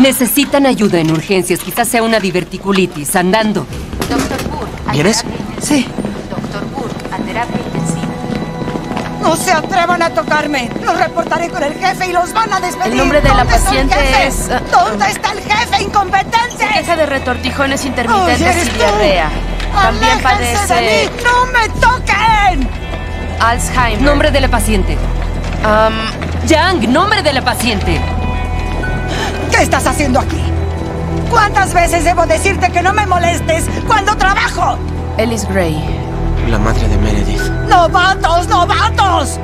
Necesitan ayuda en urgencias. Quizás sea una diverticulitis. Andando. Doctor Burke. ¿Vienes? Sí. Doctor Burke, a terapia intensiva. No se atrevan a tocarme. Los reportaré con el jefe y los van a despedir. El nombre de la ¿Dónde está el paciente es, uh, ¿Dónde está el jefe, incompetente? Queja de retortijones intermitentes ¿eres y diarrea. También ¡Aléjense padece de mí! ¡No me toquen! Alzheimer. Nombre de la paciente. Am, Yang, nombre de la paciente. ¿Qué estás haciendo aquí? ¿Cuántas veces debo decirte que no me molestes cuando trabajo? Ellis Gray. La madre de Meredith. ¡Novatos, novatos!